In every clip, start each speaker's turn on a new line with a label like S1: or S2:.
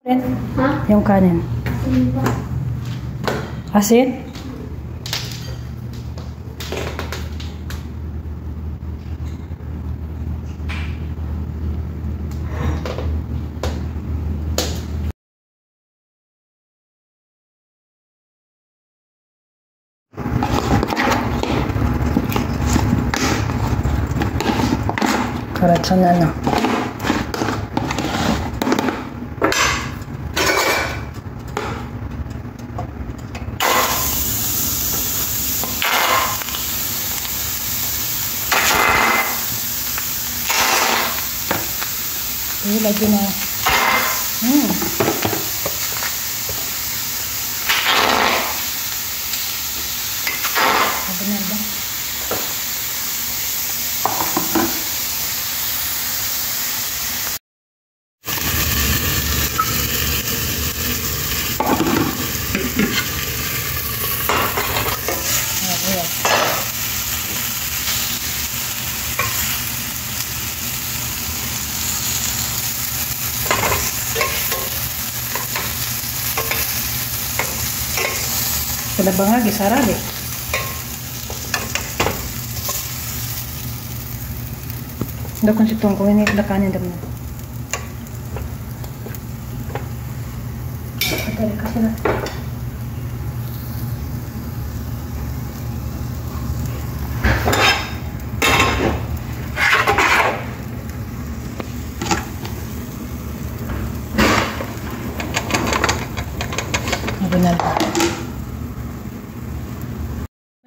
S1: Ha?
S2: Yung kanin. Asin? Karatsan lagi na. Ini 来。嗯 Ada ಸಾರಾದೆ Daw kung sitong ko, hindi ini kanin dam na. Ka sila. Nabunal.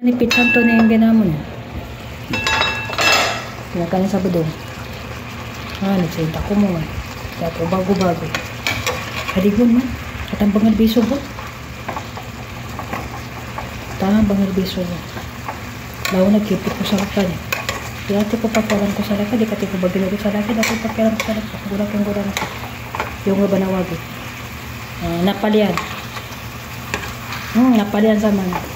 S2: Manipitan to na yung ginamon. Pinakain sa budong. Ah, nagsalita ko mo po bago-bago. Haligon mo. Katang bangal biso mo. Tama bangal biso mo. Lawa nagkipit ko sa lakan. Kaya ati ko paparan ko sa lakan. Di kati ko bagilo ko sa lakan. Dati paparan ko sa lakan. Gulang kong gulang. Yung nga banawagi. Ah, napalian. Hmm, napalian sa mga.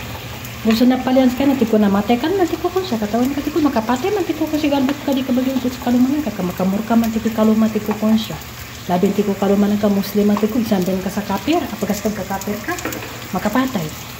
S2: Busana palian sekarang nanti kuna mate kan nanti ko saya katawan nanti kuna kapate nanti kuku si galbut kadi kebagi untuk kalau mana kaka maka murka nanti kalau matiku ya. ku konsya. Labi nanti kalau mana ka muslim nanti ku sambil kasakapir apa kaskan kakapir ka maka patai.